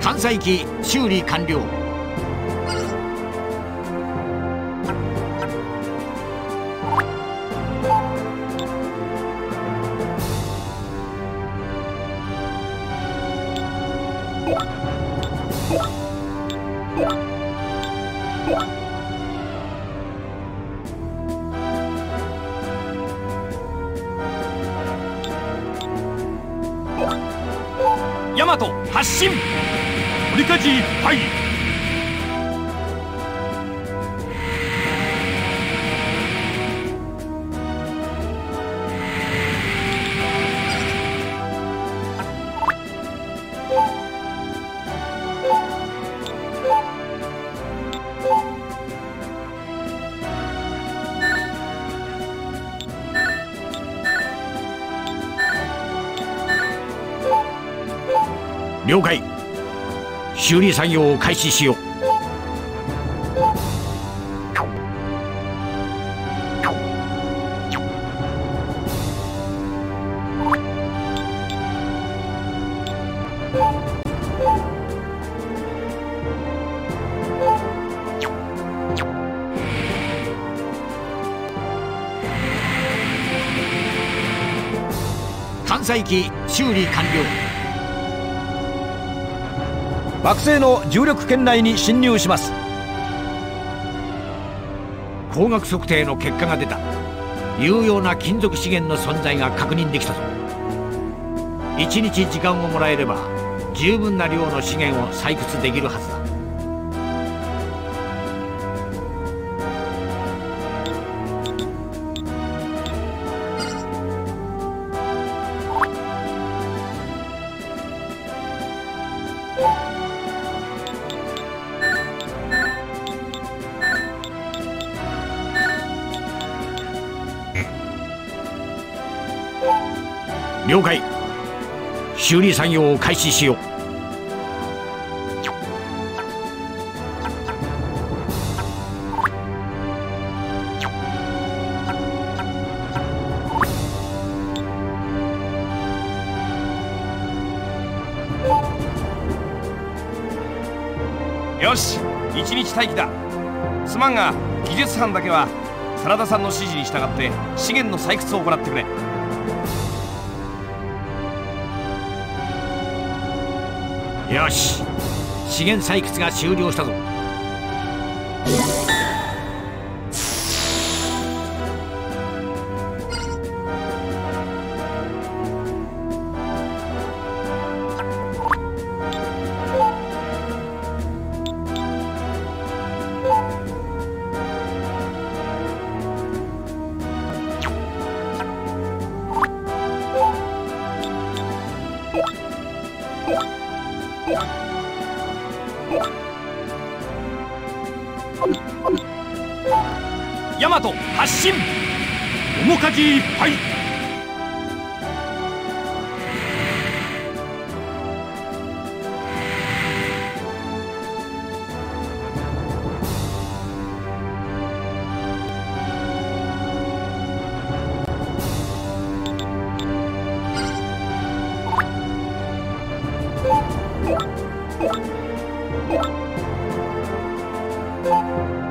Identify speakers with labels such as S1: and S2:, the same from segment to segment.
S1: 探査機修理完了。了解。修理作業を開始しよう。探査機修理完了。
S2: 惑星の重力圏内に侵入します。
S1: 光学測定の結果が出た。有用な金属資源の存在が確認できたぞ。1日時間をもらえれば十分な量の資源を採掘できるはず。了解。修理作業を開始しよう。
S3: よし一日待機だ。すまんが技術班だけは真田さんの指示に従って資源の採掘を行ってくれ。
S1: よし。資源採掘が終了したぞ。
S3: 面かじいっぱい。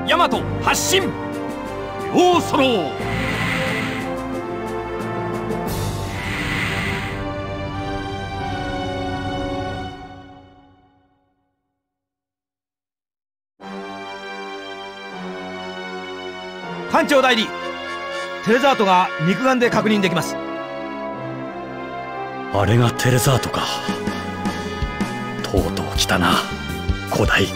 S3: ヤマト発進。両ソロー
S2: 艦長代理。テレザートが肉眼で確認できます。
S4: あれがテレザートか。とうとう来たな古代。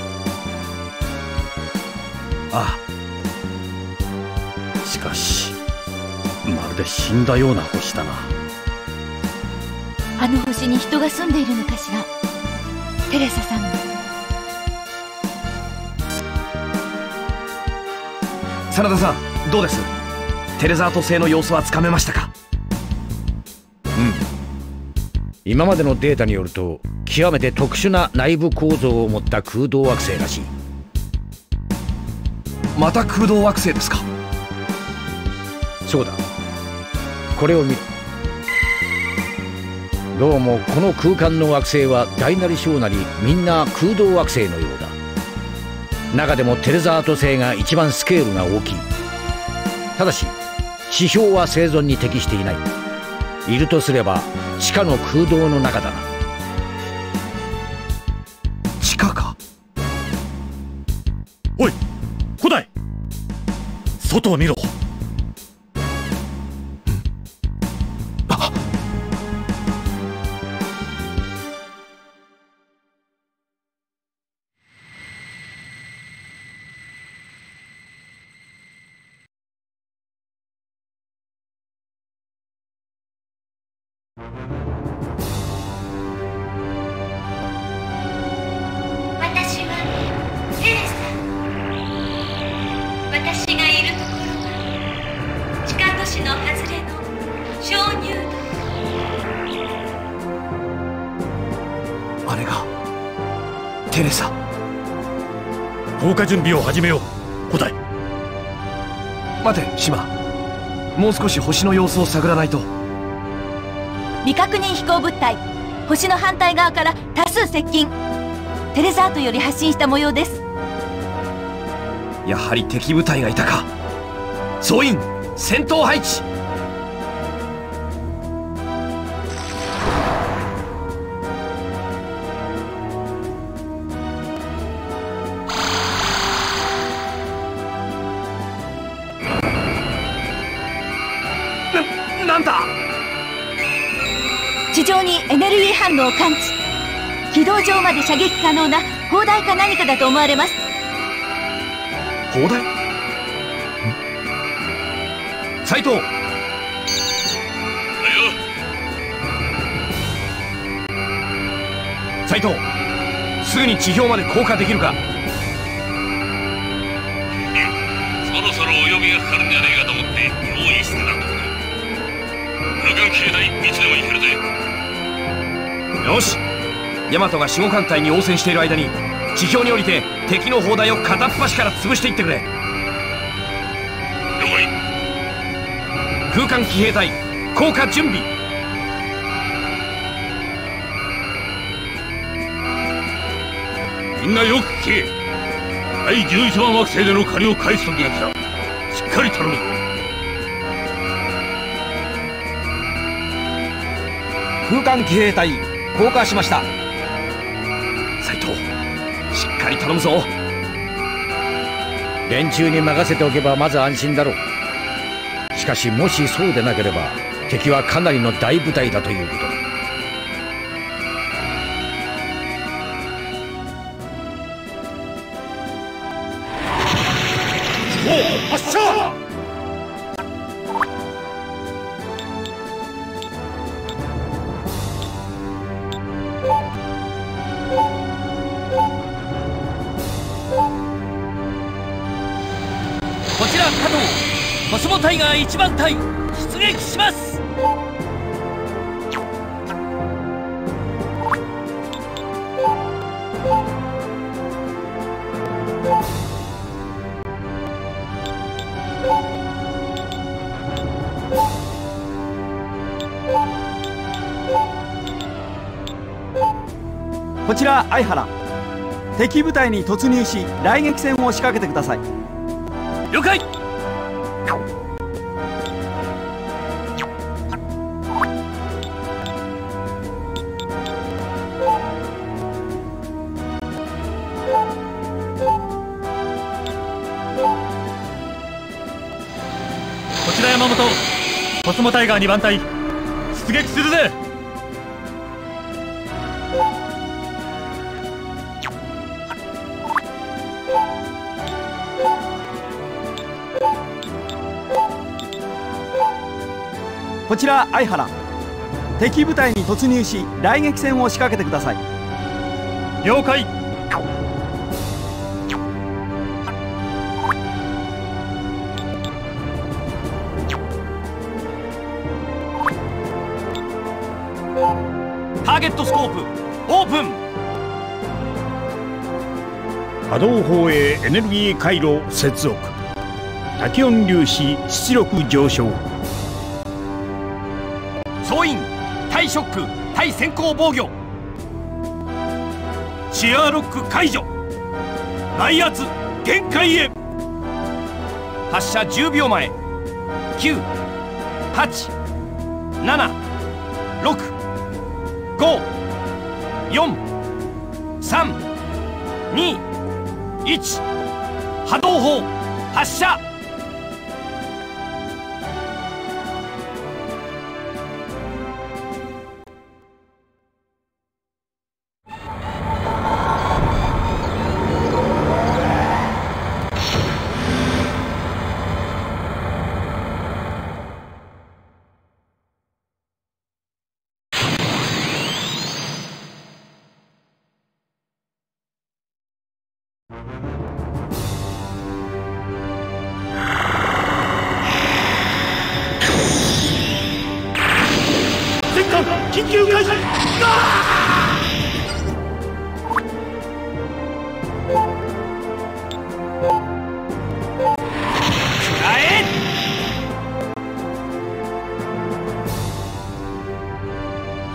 S2: あ
S4: しかしまるで死んだような星だな。
S5: あの星に人が住んでいるのかしら？テレサさん。も
S2: 真田さんどうです？テレザート星の様子はつかめましたか？
S1: 今までのデータによると極めて特殊な内部構造を持った空洞惑星らしい。
S3: また空洞惑星ですか？
S1: そうだ。これを見るどうもこの空間の惑星は大なり小なりみんな空洞惑星のようだ。中でもテレザート星が一番スケールが大きいただし地表は生存に適していない。いるとすれば地下の空洞の中だな。
S3: 地下か？
S6: おい古代外を見ろ。
S7: テレサ
S6: 降下準備を始めよう。古代。
S3: 待て島。もう少し星の様子を探らないと。
S5: 未確認飛行物体。星の反対側から多数接近。テレザートより発信した模様です。
S3: やはり敵部隊がいたか。総員戦闘配置
S5: を感知。軌道上まで射撃可能な砲台か何かだと思われます。
S3: 砲台？斉藤。斉藤。すぐに地表まで降下できるか？
S8: そろそろお呼びがかかるんじゃねえかと思って用意してたとこだ。空間形態いつでも行けるぜ
S3: よし。ヤマトが守護艦隊に応戦している間に地表に降りて敵の砲台を片っ端から潰していってくれ。空間騎兵隊降下準備。
S8: みんなよく聞け。第11番惑星での借りを返す時が来た。しっかり頼む。ぞ
S3: 空間騎兵隊降下しました。斉藤しっかり頼むぞ。
S1: 連中に任せておけばまず安心だろう。しかしもしそうでなければ敵はかなりの大部隊だということ。だ
S6: 発射！
S9: 1番隊出撃します。
S10: こちら相原。敵部隊に突入し雷撃戦を仕掛けてください。
S9: 了解。
S6: コスモタイガー2番隊出撃するぜ。
S10: こちら相原。敵部隊に突入し雷撃戦を仕掛けてください。
S6: 了解
S11: オープン。
S4: 波動砲へエネルギー回路接続。タキオン粒子出力上昇。
S3: 総員。対ショック。対先行防御。
S6: チアロック解除。内圧限界へ。
S3: 発射10秒前。9 4 3 2 1波動砲発射。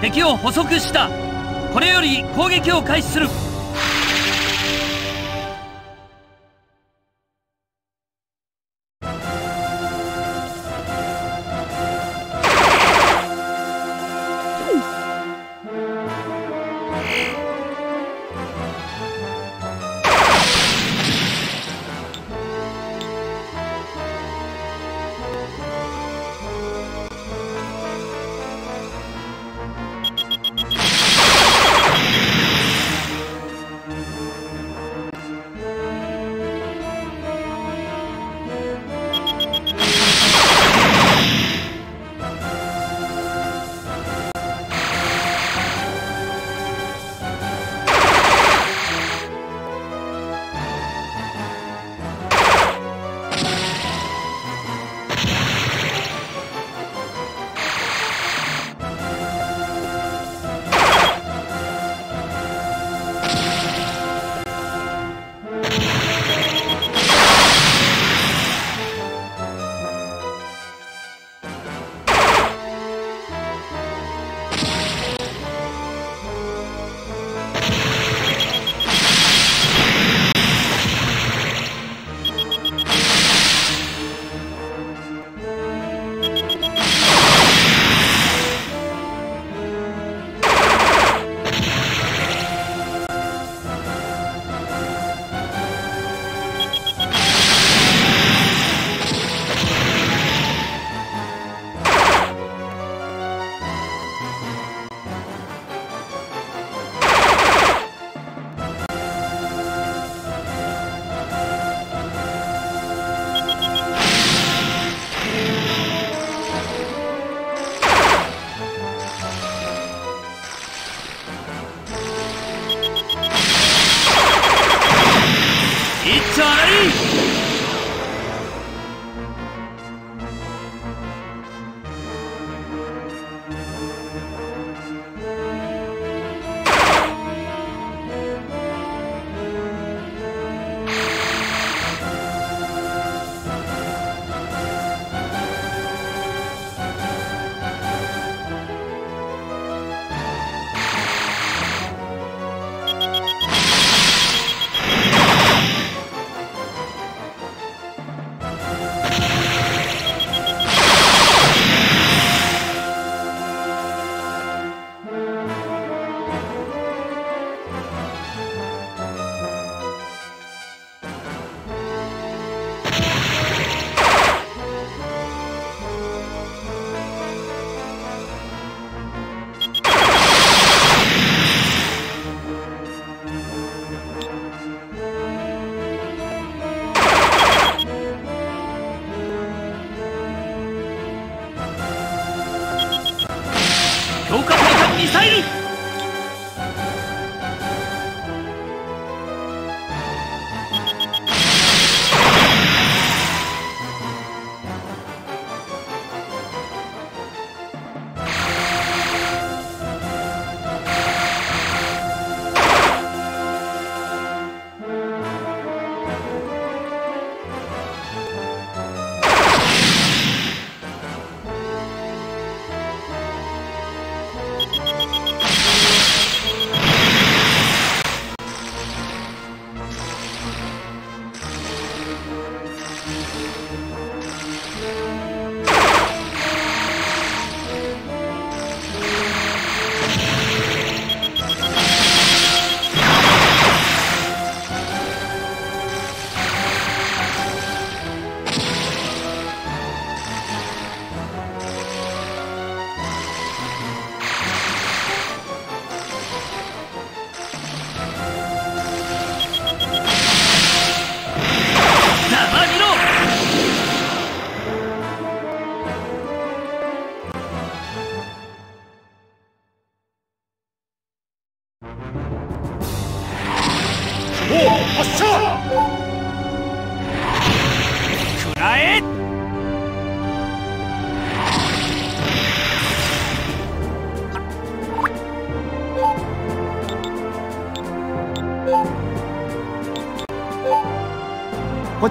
S9: 敵を捕捉した。これより攻撃を開始する。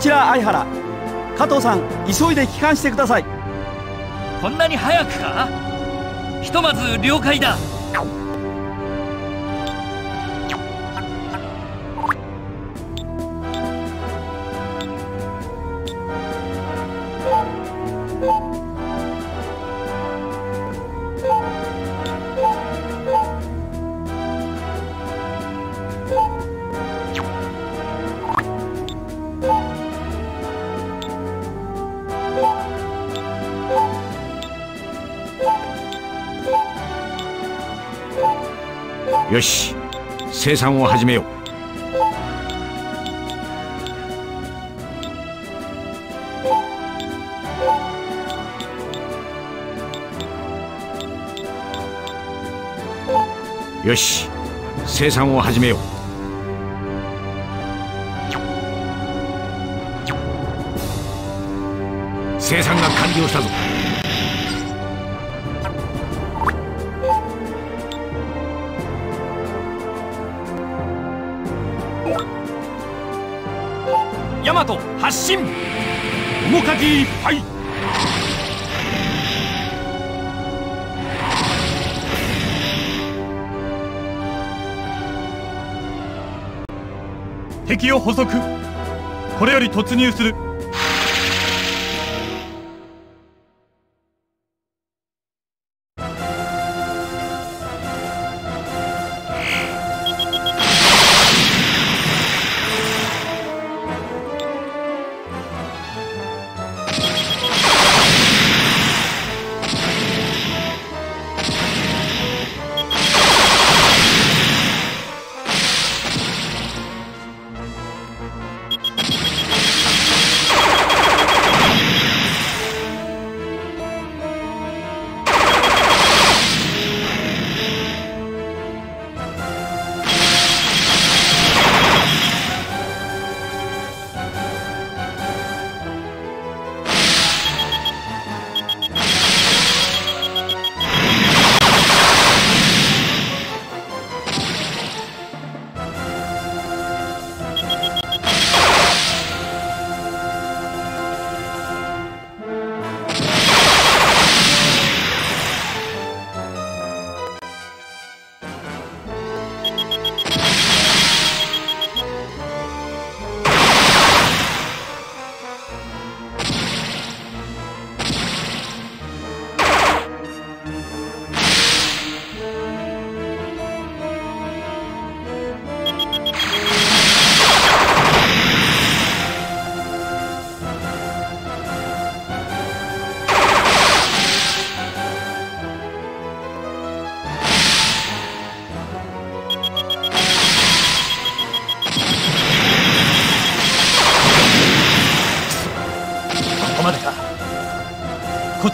S9: ちら
S10: 相原。加藤さん急いで帰還してください。
S9: こんなに早くか？ひとまず了解だ。
S1: よし生産を始めよう。よし生産を始めよう。生産が完了したぞ。
S3: 発進
S6: 面影いっぱい。敵を捕捉。これより突入する。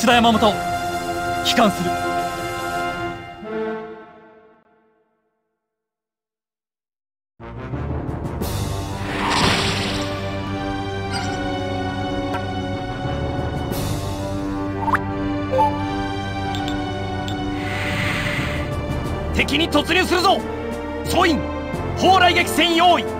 S9: こちら山本帰還する。
S3: 敵に突入するぞ。総員砲雷撃戦用意。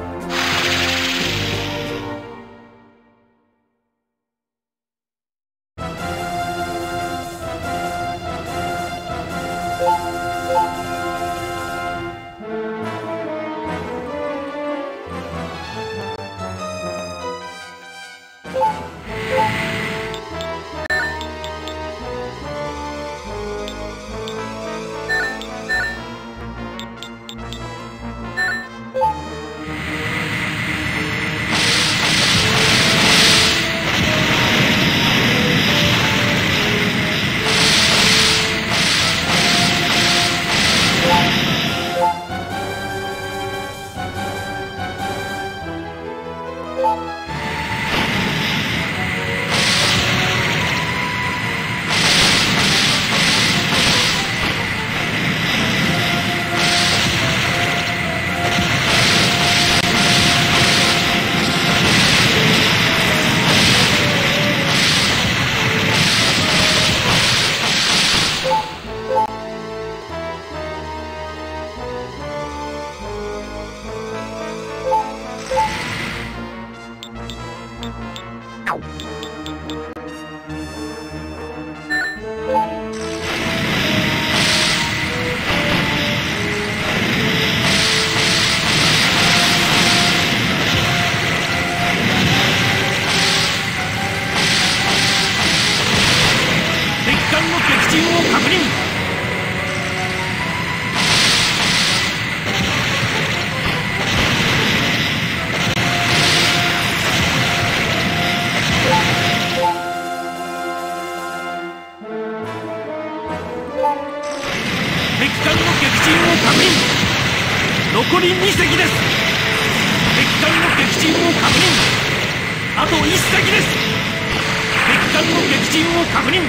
S6: 確認。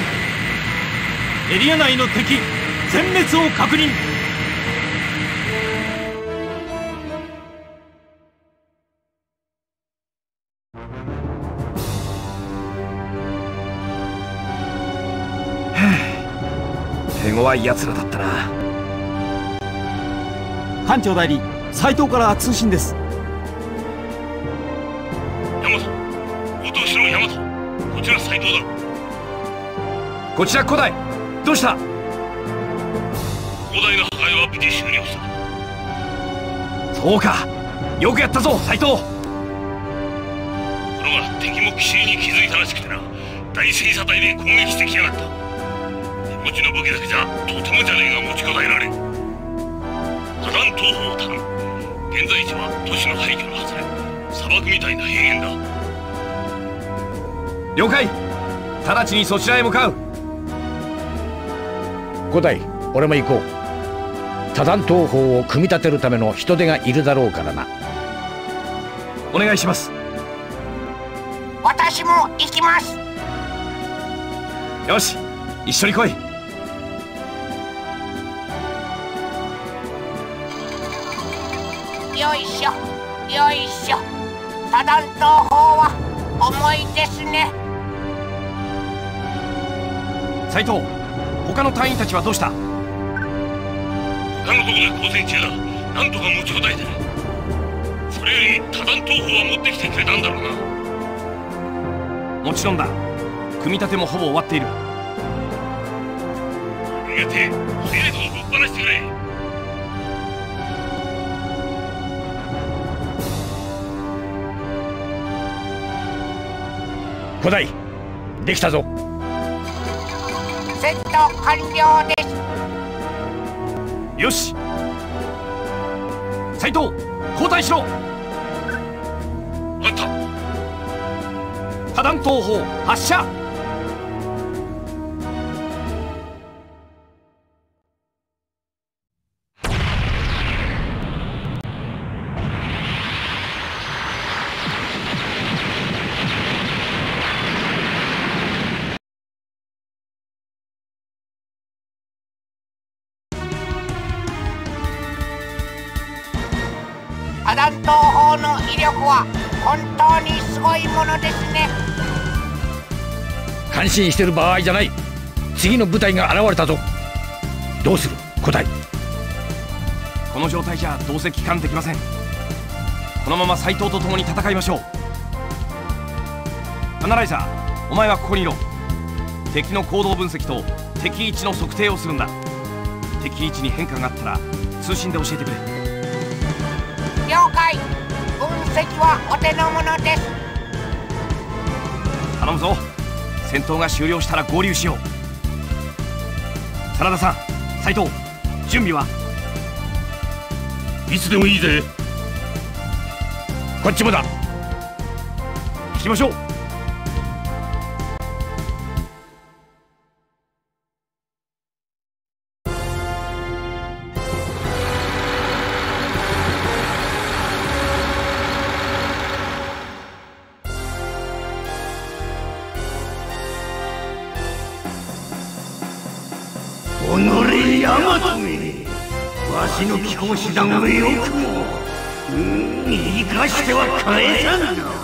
S6: エリア内の敵全滅を確認。
S3: 手強い奴らだったな。
S10: 艦長代理斉藤から通信です。
S8: 大和応答しろ大和こちら斎藤だ
S3: こちら古代。どうした？
S8: 広大な破壊は無事終了した。
S3: そうか。よくやったぞ斎藤。と
S8: ころが敵も奇襲に気づいたらしくてな。大戦車隊で攻撃してきやがった。手持ちの武器だけじゃとてもじゃねえが持ちこたえられん。多弾東方を頼む。現在地は都市の廃墟の外れ。砂漠みたいな平原だ。
S3: 了解。直ちにそちらへ向かう
S1: 古代俺も行こう。多弾頭砲を組み立てるための人手がいるだろうからな。
S3: お願いします。
S12: 私も行きます。
S3: よし一緒に来い。
S12: よいしょよいしょ。多弾頭砲は重いですね。
S3: 斉藤他の隊員たちはどうした？
S8: 他のとこで交戦中だ。なんとか持ちこたえてる。それより多弾頭砲は持ってきてくれたんだろうな。
S3: もちろんだ。組み立てもほぼ終わっている。
S8: ありがてぶっ放してくれ。
S1: 古代できたぞ
S12: セット完了です。
S3: よし。斉藤交代しろ。
S8: あった。
S3: 多弾頭砲発射
S12: 多弾頭砲の威力は本当にすごいものですね。
S1: 感心してる場合じゃない。次の部隊が現れたぞ。どうする？古代
S3: この状態じゃどうせ帰還できません。このまま斉藤と共に戦いましょう。アナライザーお前はここにいろ。敵の行動分析と敵位置の測定をするんだ。敵位置に変化があったら通信で教えてくれ
S12: 了解分析はお手の物です。
S3: 頼むぞ。戦闘が終了したら合流しよう。真田さん斎藤準備は？い
S8: つでもいいぜ。
S1: こっちもだ。
S3: 行きましょう。
S6: の貴公子団をよくも生かしては返さんぞ。